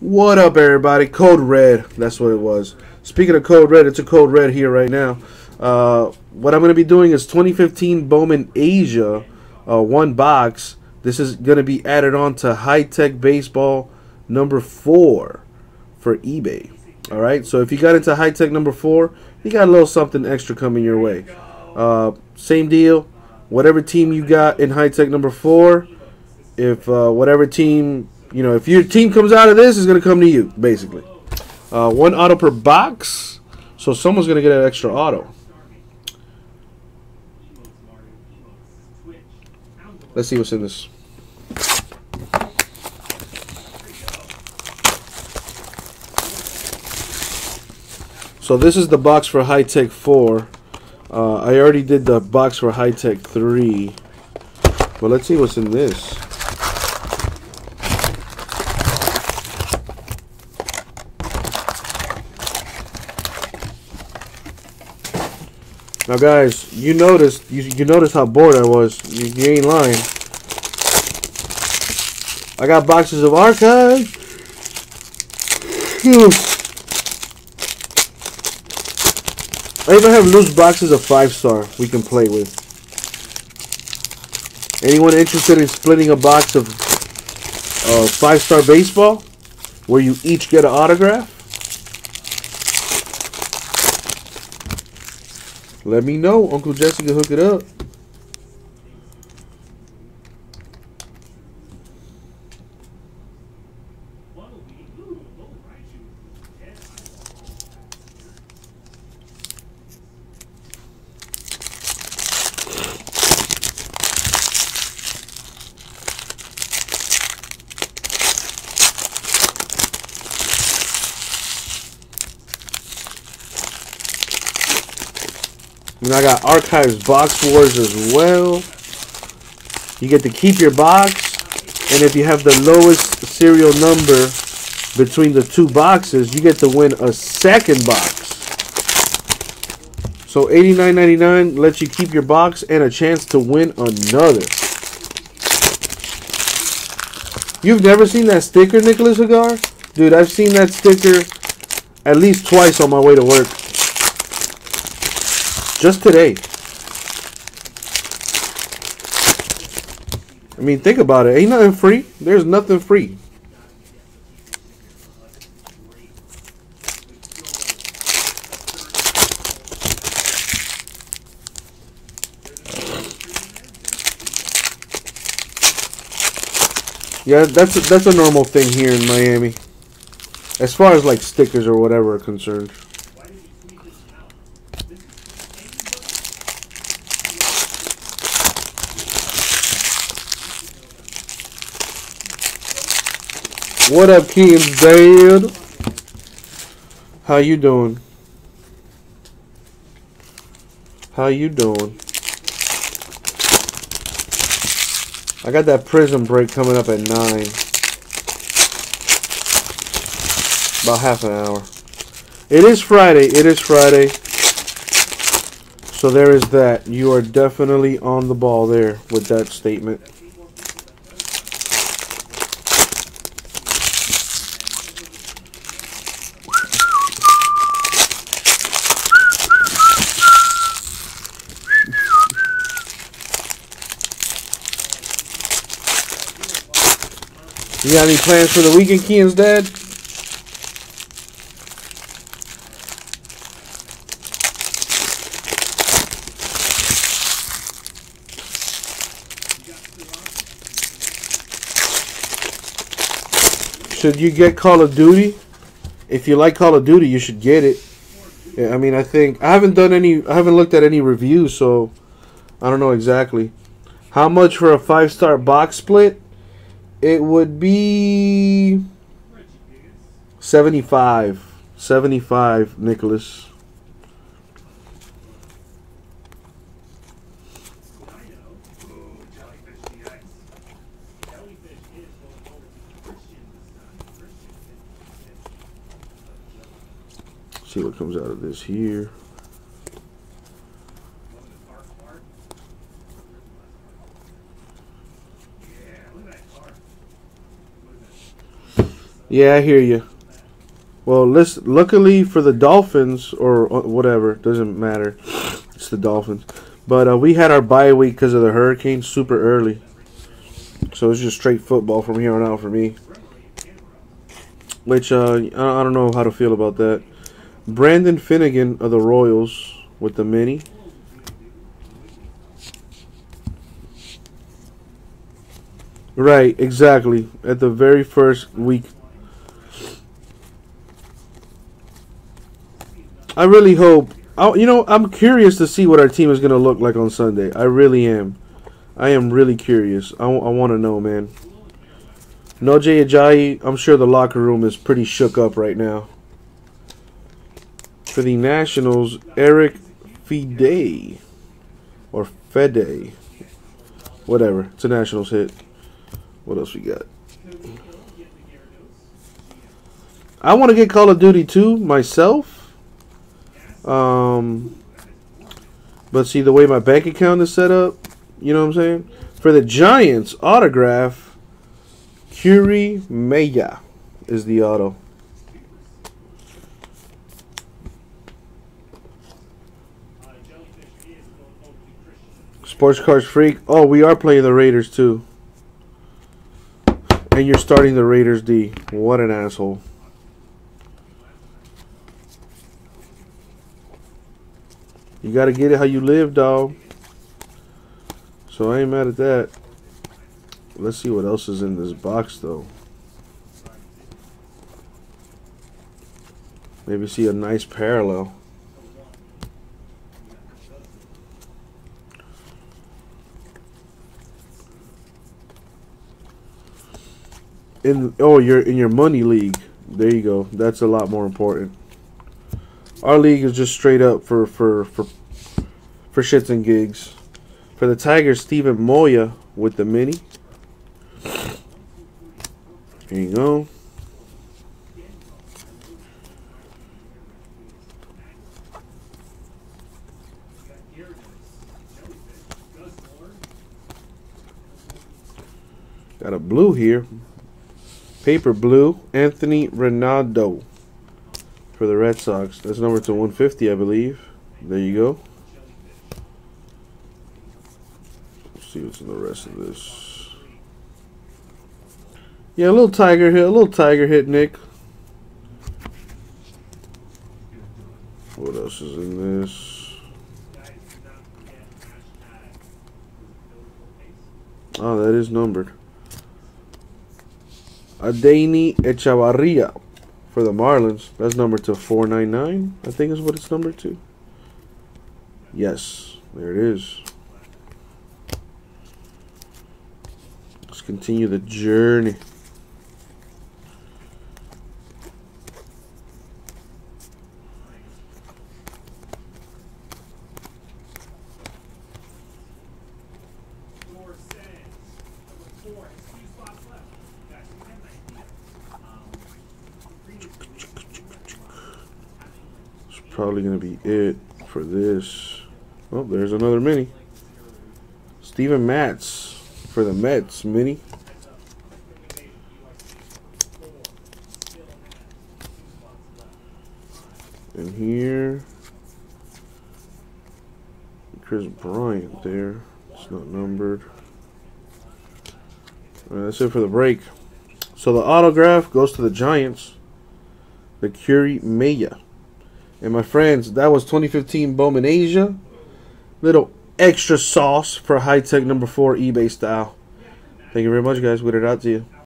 What up, everybody? Code Red. That's what it was. Speaking of Code Red, it's a Code Red here right now. Uh, what I'm going to be doing is 2015 Bowman Asia, uh, one box. This is going to be added on to High Tek Baseball number four for eBay. All right. So if you got into High Tek number four, you got a little something extra coming your way. Uh, same deal. Whatever team you got in High Tek number four, if uh, whatever team you know, if your team comes out of this, it's going to come to you, basically. Uh, one auto per box, so someone's going to get an extra auto. Let's see what's in this. So this is the box for High Tek 4. Uh, I already did the box for High Tek 3. But let's see what's in this. Now, guys, you noticed you, you noticed how bored I was. You, you ain't lying. I got boxes of archive. I even have loose boxes of five star we can play with. Anyone interested in splitting a box of uh, five star baseball, where you each get an autograph? Let me know. Uncle Jesse can hook it up. And I got Archives Box Wars as well. You get to keep your box. And if you have the lowest serial number between the two boxes, you get to win a second box. So $89.99 lets you keep your box and a chance to win another. You've never seen that sticker, Nicholas Cigar? Dude, I've seen that sticker at least twice on my way to work. Just today. I mean, think about it. Ain't nothing free. There's nothing free. Yeah, that's a, that's a normal thing here in Miami. As far as like stickers or whatever are concerned. What up, Keem's Dad? How you doing? How you doing? I got that prison break coming up at 9. About half an hour. It is Friday. It is Friday. So there is that. You are definitely on the ball there with that statement. You got any plans for the weekend, Kean's dad? Should you get Call of Duty? If you like Call of Duty, you should get it. Yeah, I mean, I think I haven't done any. I haven't looked at any reviews, so I don't know exactly. How much for a five-star box split? It would be 75. 75, Nicholas. See what comes out of this here. Yeah, I hear you. Well, listen, luckily for the Dolphins or uh, whatever, doesn't matter. It's the Dolphins. But uh, we had our bye week because of the hurricane super early. So it's just straight football from here on out for me. Which uh, I don't know how to feel about that. Brandon Finnegan of the Royals with the mini. Right, exactly. At the very first week. I really hope. I, you know, I'm curious to see what our team is going to look like on Sunday. I really am. I am really curious. I, I want to know, man. No Jay Ajayi, I'm sure the locker room is pretty shook up right now. For the Nationals, Eric Fide. Or Fede. Whatever. It's a Nationals hit. What else we got? I want to get Call of Duty 2 myself. Um, but see the way my bank account is set up, you know what I'm saying? For the Giants autograph, Keury Mella is the auto. Sports Cars Freak. Oh, we are playing the Raiders too. And you're starting the Raiders D. What an asshole. You gotta get it how you live, dog. So I ain't mad at that. Let's see what else is in this box, though. Maybe see a nice parallel. in oh you're in your money league. There you go. That's a lot more important. Our league is just straight up for for for for shits and gigs. For the Tigers, Steven Moya with the mini. There you go. Got a blue here. Paper blue, Anthony Ranaudo for the Red Sox. That's number to 150, I believe. There you go. Let's see what's in the rest of this. Yeah, a little tiger hit, a little tiger hit, Nick. What else is in this? Oh, that is numbered. Adeiny Hechavarria for the Marlins. That's number to 499, I think is what it's numbered to. Yes, there it is. Let's continue the journey. It's probably going to be it for this. Oh, there's another mini. Steven Matz for the Mets mini. And here, Kris Bryant there. It's not numbered. that's it for the break. So the autograph goes to the Giants. The Keury Mella. And my friends, that was 2015 Bowman Asia. Little extra sauce for High Tek number four eBay style. Thank you very much, guys. We'll it out to you.